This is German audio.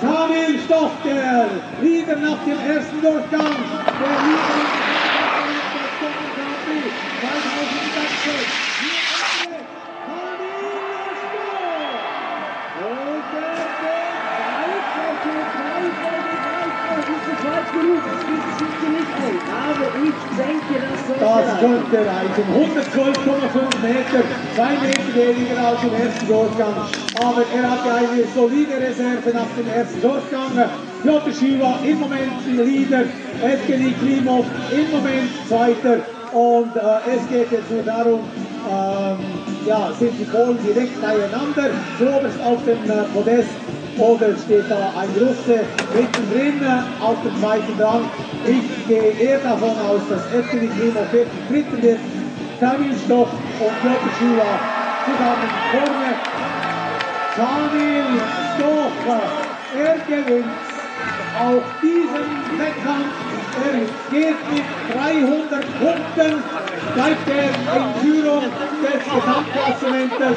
Kamil Stochter, Lieder nach dem ersten Durchgang. Der Aber ich denke, das Das könnte reichen. 112,5 Meter, zwei Meter weniger als im ersten Durchgang. Aber er hatte eine solide Reserve nach dem ersten Durchgang. Piotr Schiwa im Moment Leader, Evgeny Klimov im Moment Zweiter. Und äh, es geht jetzt nur darum, ähm, ja, sind die Polen direkt beieinander, zuoberst auf dem äh, Podest oder steht da ein Russe mittendrin äh, auf dem zweiten Rang. Ich gehe eher davon aus, dass Evgeny Klimov wirklich dritten wird, Kamil Stoch und Piotr Schiwa zusammen vorne. Kamil Stoch, er gewinnt auch diesen Wettkampf. Er geht mit 300 Punkten, er in Führung des Gesamtklassementes.